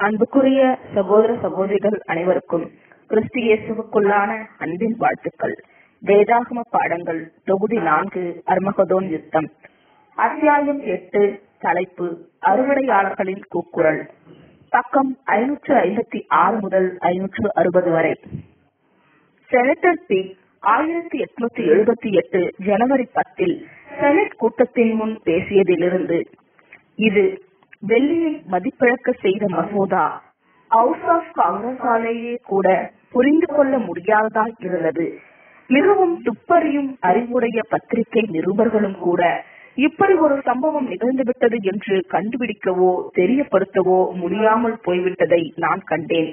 அன்புக்குரிய சகோதர சகோதரிகள் அனைவருக்கும் கிறிஸ்து இயேசுக்குள்ளான அன்பின் வாழ்த்துக்கள். வேதாகம பாடங்கள் தொகுதி நான்கு அர்மகதோன் யுத்தம். அத்தியாயம் எட்டு தலைப்பு அறுவடையாளர்களின் கூக்குரல். பக்கம் ஐநூற்று ஐம்பத்தி ஆறு முதல் ஐநூற்று அறுபது வரை. செனட்டர் பி ஆயிரத்தி எட்நூத்தி எழுபத்தி எட்டு ஜனவரி பத்தில் செனட் கூட்டத்தின் முன் பேசியதிலிருந்து இது டெல்லியை மதிப்பிழக்க செய்த மசோதா ஹவுஸ் ஆஃப் காங்கிரஸாலேயே கூட புரிந்து கொள்ள முடியாததாய் இருந்தது. மிகவும் துப்பறியும் அறிவுடைய பத்திரிகை நிருபர்களும் கூட இப்படி ஒரு சம்பவம் நிகழ்ந்துவிட்டது என்று கண்டுபிடிக்கவோ தெரியப்படுத்தவோ முடியாமல் போய்விட்டதை நான் கண்டேன்.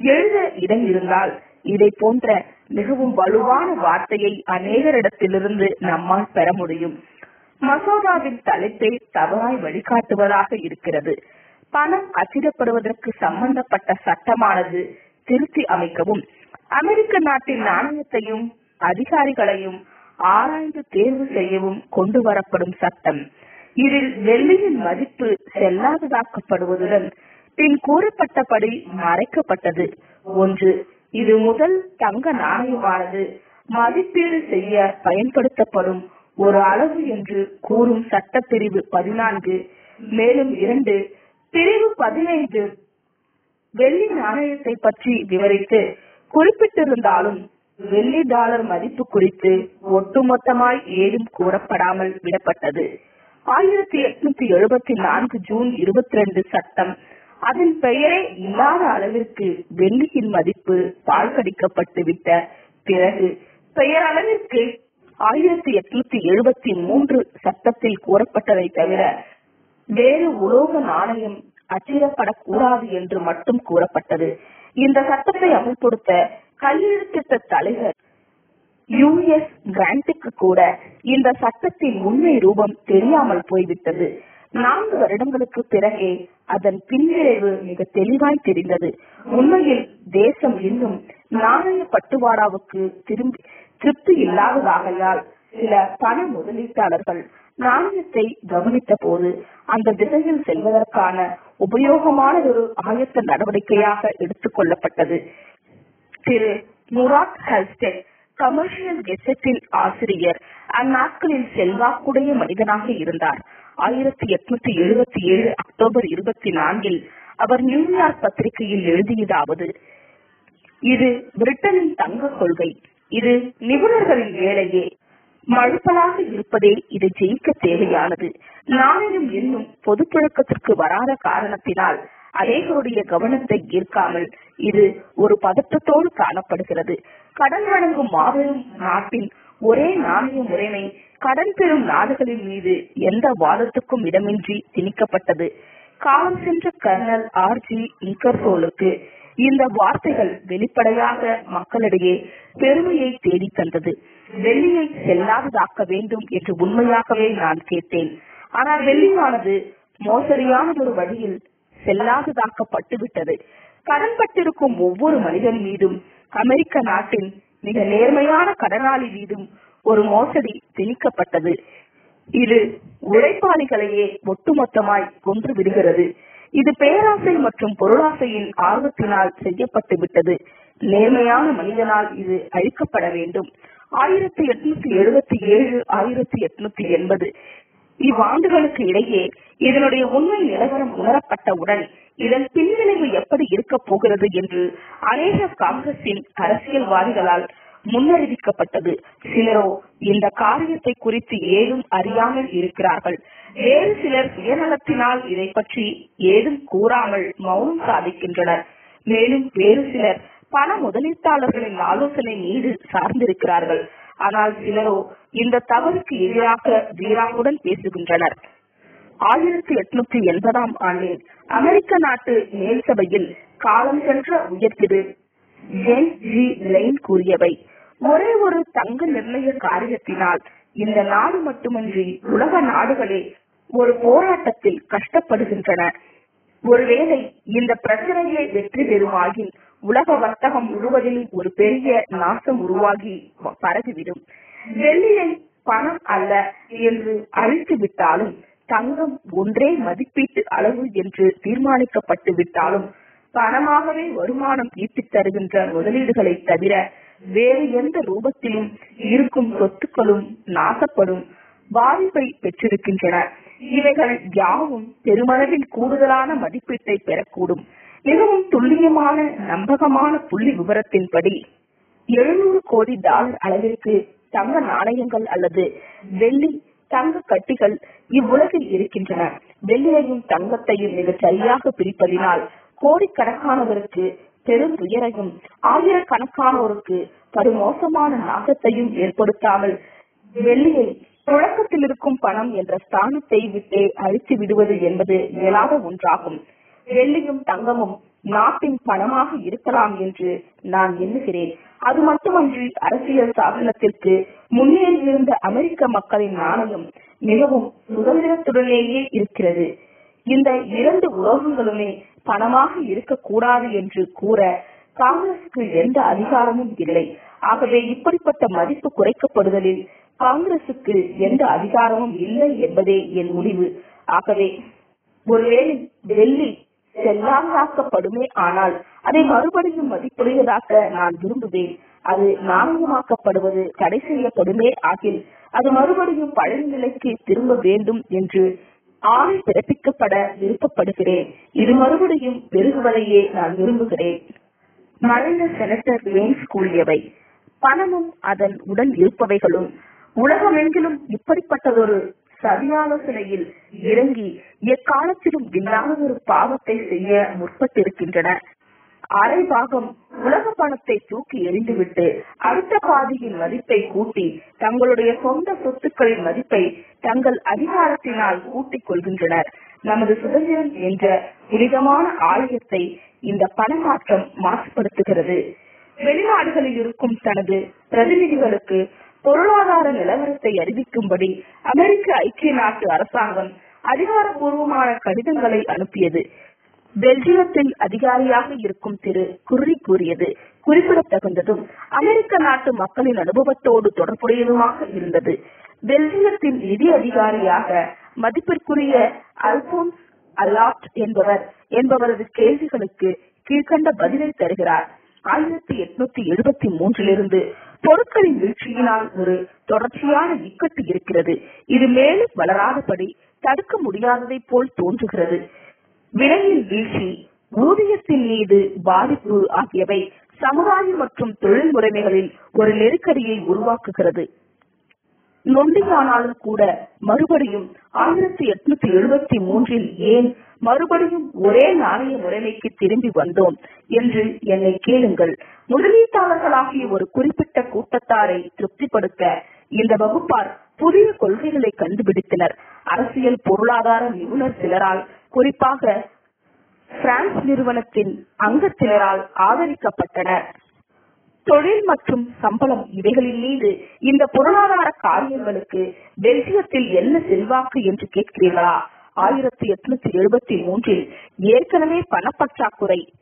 எழுத இடம் இருந்தால் இதை போன்ற மிகவும் வலுவான வார்த்தையை அநேகரிடத்திலிருந்து நம்மால் பெற முடியும். மசோதாவின் தலைப்பை தவறாய் வழிகாட்டுவதாக இருக்கிறது. பணம் அச்சிடப்படுவதற்கு சம்பந்தப்பட்ட சட்டமானது திருத்தி அமைக்கவும் அமெரிக்க நாட்டின் நாணயத்தையும் அதிகாரிகளையும் ஆராய்ந்து தேர்வு செய்யவும் கொண்டு வரப்படும் சட்டம். இதில் வெள்ளியின் மதிப்பு செல்லாததாக்கப்படுவதுடன் பின் கூறப்பட்டபடி மறைக்கப்பட்டது. ஒன்று இது முதல் தங்க நாணயமானது. மதிப்பீடு செய்ய பயன்படுத்தப்படும் ஒரு அளவு என்று கூறும் சட்டப்பிரிவு பதினான்கு மேலும் இரண்டு பிரிவு பதினைந்து. வெள்ளி நாணயத்தை பற்றி விவரித்து குறிப்பிட்டிருந்தாலும் வெள்ளி டாலர் மதிப்பு குறித்து ஒட்டுமொத்தமாய் ஏதும் கூறப்படாமல் விடப்பட்டது. ஆயிரத்தி எட்நூத்தி எழுபத்தி நான்கு ஜூன் இருபத்தி ரெண்டு சட்டம் அதன் பெயரே இல்லாத அளவிற்கு வெள்ளியின் மதிப்பு பால்கடிக்கப்பட்டு விட்ட பிறகு பெயர் அளவிற்கு ஆயிரத்தி எட்நூத்தி எழுபத்தி மூன்று சட்டத்தில் கூறப்பட்டதை தவிர வேறு உலோக நாணயம் அச்சிடப்படக்கூடாது என்று மட்டும் கூறப்பட்டது. இந்த சட்டத்தை அமல்படுத்த கையெழுத்திட்ட தலைவர் யூஎஸ் கிராண்டுக்கு கூட இந்த சட்டத்தின் உண்மை ரூபம் தெரியாமல் போய்விட்டது. நான்கு வருடங்களுக்கு பிறகே அதன் பின்விளைவு மிக தெளிவாய் தெரிந்தது. உண்மையில் தேசம் இன்னும் நாணய பட்டுவாடாவுக்கு திரும்பி திருப்தி இல்லாததாகையால் சில பண முதலீட்டாளர்கள் நாணயத்தை கவனித்த போது அந்த திசையில் செல்வதற்கான உபயோகமான ஒரு ஆயத்த நடவடிக்கையாக எடுத்துக் கொள்ளப்பட்டது. திரு முராத் ஹல்ஸ்டெட் கமர்ஷியல் கெசட்டில் ஆசிரியர் அந்நாட்களில் செல்வாக்குடைய மனிதனாக இருந்தார். ஆயிரத்தி எட்நூத்தி எழுபத்தி ஏழு அக்டோபர் இருபத்தி நான்கில் அவர் நியூயார்க் பத்திரிகையில் எழுதியதாவது இது பிரிட்டனின் தங்க கொள்கை. இது நிபுணர்களின் வேலையே. மழுப்பலாக இருப்பதே இது ஜெயிக்க தேவையானது. நாணயம் இன்னும் பொது புழக்கத்திற்கு வராத காரணத்தினால் அநேகருடைய கவனத்தை ஈர்க்காமல் இது ஒரு பதற்றத்தோடு காணப்படுகிறது. கடன் வழங்கும் மாபெரும் நாட்டில் ஒரே நாணய முறைமை கடன் பெறும் நாடுகளின் மீது எந்த வாதத்துக்கும் இடமின்றி திணிக்கப்பட்டது. காலம் சென்ற கர்னல் ஆர் ஜி இங்கர்சோலுக்கு இந்த வார்த்தைகள் வெளிப்படையாக மக்களிடையே பெருமையை தேடி தந்தது. வெள்ளியை செல்லாததாக்க வேண்டும் என்று உண்மையாகவே நான் கேட்டேன். ஆனால் வெள்ளியானது மோசடியானதொரு வழியில் செல்லாததாக்கப்பட்டுவிட்டது. கடன்பட்டிருக்கும் ஒவ்வொரு மனிதன் மீதும் அமெரிக்க நாட்டின் மிக நேர்மையான கடனாளி மீதும் ஒரு மோசடி திணிக்கப்பட்டது. இது உழைப்பாளிகளையே ஒட்டுமொத்தமாய் கொன்று விடுகிறது. இது பேராசை மற்றும் பொருளாசையின் ஆர்வத்தினால் செய்யப்பட்டு விட்டது. நேர்மையான மனிதனால் இது அழிக்கப்பட வேண்டும். ஆயிரத்தி எட்நூத்தி எழுபத்தி ஏழு ஆயிரத்தி எட்நூத்தி எண்பது. இவ்வாண்டுகளுக்கு இடையே இதனுடைய உண்மை நிலவரம் உணரப்பட்டவுடன் இதன் பின்விளைவு எப்படி இருக்க போகிறது என்று அநேக காங்கிரசின் அரசியல்வாதிகளால் முன்னறிவிக்கப்பட்டது. சிலரோ இந்த காரியத்தை குறித்து ஏதும் அறியாமல் இருக்கிறார்கள். வேறு சிலர் சுயநலத்தினால் இதை பற்றி ஏதும் கூறாமல் மௌனம் சாதிக்கின்றனர். மேலும் வேறு சிலர் பண முதலீட்டாளர்களின் ஆலோசனை மீது சார்ந்திருக்கிறார்கள். ஆனால் சிலரோ இந்த தவறுக்கு எதிராக வீராவுடன் பேசுகின்றனர். ஆயிரத்தி எட்நூத்தி எண்பதாம் ஆண்டில் அமெரிக்க நாட்டு மேல் சபையில் காலம் சென்ற உயர்த்திரு ஜென் ஜி லைன் கூறியவை. ஒரே ஒரு தங்க நிர்ணய காரியத்தினால் இந்த நாடு மட்டுமின்றி உலக நாடுகளே ஒரு போராட்டத்தில் கஷ்டப்படுகின்றன. ஒருவேளை இந்த பிரச்சனையை வெற்றி பெறுமாகின் உலக வர்த்தகம் முழுவதிலும் ஒரு பெரிய நாசம் உருவாகி பரவிவிடும். வெள்ளியை பணம் அல்ல என்று அழித்து விட்டாலும் தங்கம் ஒன்றே மதிப்பீட்டு அளவு என்று தீர்மானிக்கப்பட்டு விட்டாலும் பணமாகவே வருமானம் ஈட்டித் தருகின்ற முதலீடுகளை தவிர வேறு எந்த ரூபத்திலும் இருக்கும் சொத்துக்களும் நாசப்படும் பாதிப்பை பெற்றிருக்கின்றன. இவைகள் யாவும் பெருமளவில் கூடுதலான மதிப்பீட்டை பெறக்கூடும். மிகவும் துல்லியமான நம்பகமான புள்ளி விவரத்தின்படி எழுநூறு கோடி டாலர் அளவிற்கு தங்க நாணயங்கள் அல்லது வெள்ளி தங்க கட்டிகள் இவ்வுலகில் இருக்கின்றன. வெள்ளியையும் தங்கத்தையும் மிக சரியாக பிரிப்பதினால் கோடிக்கணக்கானவருக்கு பெரும் துயரையும் ஆயிரக்கணக்கானோருக்கு படுமோசமான நாசத்தையும் ஏற்படுத்தாமல் வெள்ளியை புழக்கத்தில் இருக்கும் பணம் என்ற ஸ்தானத்தை விட்டே அழித்து விடுவது என்பது இயலாத ஒன்றாகும். வெள்ளியும் தங்கமும் நாட்டின் பணமாக இருக்கலாம் என்று நான் எண்ணுகிறேன். அது மட்டுமன்றி அரசியல் சாசனத்திற்கு முன்னேறியிருந்த அமெரிக்க மக்களின் நாணயம் மிகவும் சுதந்திரத்துடனேயே இருக்கிறது. இந்த இரண்டு உலோகங்களுமே பணமாக இருக்கக்கூடாது என்று கூற காங்கிரசுக்கு எந்த அதிகாரமும் இல்லை. ஆகவே இப்படிப்பட்ட மதிப்பு குறைக்கப்படுதலில் காங்கிரசுக்கு எந்த அதிகாரமும் இல்லை என்பதே என் முடிவு. ஆகவே ஒருவேளை டெல்லி செல்லாமலாக்கப்படுமே ஆனால் அதை மறுபடியும் மதிப்புடையதாக்க நான் விரும்புவேன். அது நாணயமாக்கப்படுவது தடை செய்யப்படுமே ஆகில் அது மறுபடியும் பழைய நிலைக்கு திரும்ப வேண்டும் என்று ஆண் பிறப்பிக்கப்பட விருப்பப்படுகிறேன். இது மறுபடியும் பெருகுவதையே நான் விரும்புகிறேன். மறைந்த செனட்டர் வேன்ஸ் கூறியவை. பணமும் அதன் உடன் இருப்பவைகளும். உலகமெங்கிலும் இப்படிப்பட்டதொரு சதியாலோசனையில் இறங்கி எக்காலத்திலும் இல்லாத ஒரு பாவத்தை செய்ய முற்பட்டிருக்கின்றன. அரை பாகம் உலக பணத்தை தூக்கி எறிந்துவிட்டு அடுத்த பாதியின் மதிப்பை கூட்டி தங்களுடைய சொந்த சொத்துக்களின் மதிப்பை தங்கள் அதிகாரத்தினால் கூட்டிக் கொள்கின்றனர். நமது சுதந்திரம் என்ற புனிதமான ஆலயத்தை இந்த பணமாற்றம் மாசுபடுத்துகிறது. வெளிநாடுகளில் இருக்கும் தனது பிரதிநிதிகளுக்கு பொருளாதார நிலவரத்தை அறிவிக்கும்படி அமெரிக்க ஐக்கிய நாட்டு அரசாங்கம் அதிகாரப்பூர்வமான கடிதங்களை அனுப்பியது. பெல்ஜியத்தில் அதிகாரியாக இருக்கும் திரு குர்ரி கூறியது குறிப்பிடத்தகுந்ததும் அமெரிக்க நாட்டு மக்களின் அனுபவத்தோடு தொடர்புடையதுமாக இருந்தது. பெல்ஜியத்தின் நிதி அதிகாரியாக மதிப்பிற்குரிய அல்போன்ஸ் அலாட் என்பவர் என்பவரது கேள்விகளுக்கு கீழ்கண்ட பதிலை தருகிறார். ஆயிரத்தி எட்நூத்தி எழுபத்தி மூன்றிலிருந்து பொருட்களின் வீழ்ச்சியினால் ஒரு தொடர்ச்சியான இக்கட்டு இருக்கிறது. இது மேலும் வளராதபடி தடுக்க முடியாததை போல் தோன்றுகிறது. விலையில் வீழ்ச்சி ஊதியத்தின் மீது பாதிப்பு ஆகியவை சமுதாய மற்றும் தொழில் முறைமைகளில் ஒரு நெருக்கடியை உருவாக்குகிறது. நொண்டியானாலும் கூட மறுபடியும் ஆயிரத்தி எட்நூத்தி எழுபத்தி மூன்றில் ஏன் மறுபடியும் ஒரே நாணய முறைமைக்கு திரும்பி வந்தோம் என்று என்னை கேளுங்கள். முதலீட்டாளர்களாகிய ஒரு குறிப்பிட்ட கூட்டத்தாரை திருப்திப்படுத்த இந்த வகுப்பார் புதிய கொள்கைகளை கண்டுபிடித்தனர். அரசியல் பொருளாதார நிபுணர் சிலரால் குறிப்பாக பிரான்ஸ் நிறுவனத்தின் அங்கத்தினரால் ஆதரிக்கப்பட்டனர். தொழில் மற்றும் சம்பளம் இவைகளின் மீது இந்த பொருளாதார காரியங்களுக்கு பெல்ஜியத்தில் என்ன செல்வாக்கு என்று கேட்கிறீர்களா? ஆயிரத்தி எட்நூத்தி எழுபத்தி மூன்றில் ஏற்கனவே பணப்பற்றாக்குறை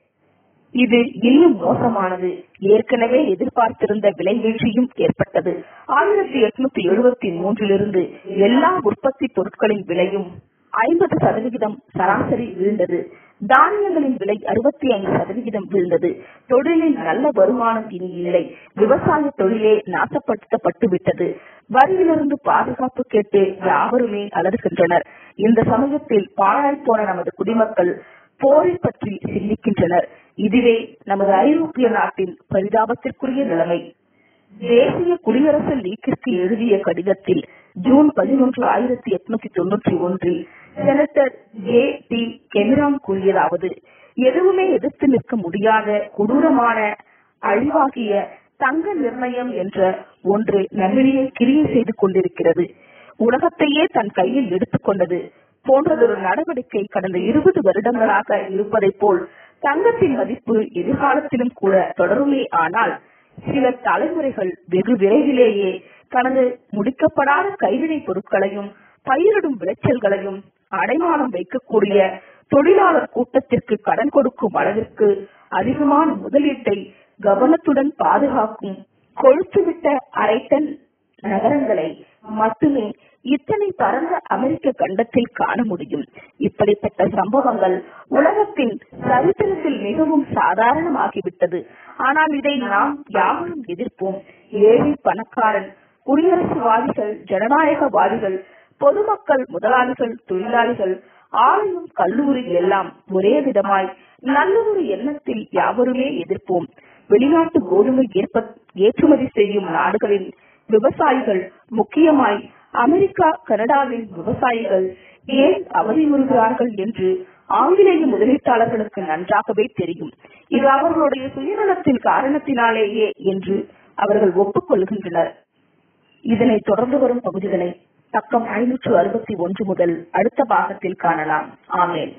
இது இன்னும் மோசமானது. ஏற்கனவே எதிர்பார்த்திருந்த விலை வீழ்ச்சியும் ஏற்பட்டது. ஆயிரத்தி எட்நூத்தி எழுபத்தி மூன்றிலிருந்து எல்லா உற்பத்தி பொருட்களின் விலையும் ஐம்பது சதவிகிதம் சராசரி விழுந்தது. தானியங்களின் விலை அறுபத்தி ஐந்து சதவிகிதம் விழுந்தது. தொழிலில் நல்ல வருமானம் இனி இல்லை. விவசாய தொழிலே நாசப்படுத்தப்பட்டு விட்டது வரியிலிருந்து பாதுகாப்பு கேட்டு யாவருமே அலறுகின்றனர். இந்த சமயத்தில் பாழாய் போன நமது குடிமக்கள் போரை பற்றி சிந்திக்கின்றனர். இதுவே நமது ஐரோப்பிய நாட்டின் பரிதாபத்திற்குரிய நிலைமை. தேசிய குடியரசு லீக்கிற்கு எழுதிய கடிதத்தில் ஜூன் பதினொன்று ஆயிரத்தி எட்நூத்தி தொன்னூற்றி ஒன்றில் செனட்டர் ஜே டி கெமிரான் கூறியதாவது எதுவுமே எதிர்த்து நிற்க முடியாத கொடூரமான அழிவாகிய தங்க நிர்ணயம் என்ற ஒன்று நன்மையை கிரியை செய்து கொண்டிருக்கிறது. உலகத்தையே தன் கையில் எடுத்துக்கொண்டது போன்றதொரு நடவடிக்கை கடந்த இருபது வருடங்களாக இருப்பதை போல் தங்கத்தின் மதிப்பு எதிர்காலத்திலும் கூட தொடருமே ஆனால் சில தலைமுறைகள் வெகு விரைவிலேயே தனது முடிக்கப்படாத கைவினை பொருட்களையும் பயிரிடும் விளைச்சல்களையும் அடைமானம் வைக்கக்கூடிய தொழிலாளர் கூட்டத்திற்கு கடன் கொடுக்கும் அளவிற்கு அதிகமான முதலீட்டை கவனத்துடன் பாதுகாக்கும் கொழுத்துவிட்ட அரைட்டன் நகரங்களை மட்டுமே இத்தனை பரந்த அமெரிக்க கண்டத்தில் காண முடியும். இப்படிப்பட்ட சம்பவங்கள் உலகத்தின் சரித்திரத்தில் மிகவும் சாதாரணமாகிவிட்டது. ஆனால் இதை நாம் யாவரும் எதிர்ப்போம். ஏழை பணக்காரன் குடியரசுவாதிகள் ஜனநாயகவாதிகள் பொதுமக்கள் முதலாளிகள் தொழிலாளிகள் ஆலயம் கல்லூரி எல்லாம் ஒரே விதமாய் நல்ல ஒரு எண்ணத்தில் யாவருமே எதிர்ப்போம். வெளிநாட்டு கோதுமை ஏற்றுமதி செய்யும் நாடுகளின் விவசாயிகள். முக்கியமாய் அமெரிக்கா கனடாவின் விவசாயிகள் ஏன் அவதியுறுகிறார்கள் என்று ஆங்கிலேய முதலீட்டாளர்களுக்கு நன்றாகவே தெரியும். இது அவர்களுடைய சுயநலத்தின் காரணத்தினாலேயே என்று அவர்கள் ஒப்புக்கொள்கின்றனர். இதனை தொடர்ந்து வரும் பகுதிகளை பக்கம் ஐநூற்று அறுபத்தி ஒன்று முதல் அடுத்த பாகத்தில் காணலாம். ஆமேன்.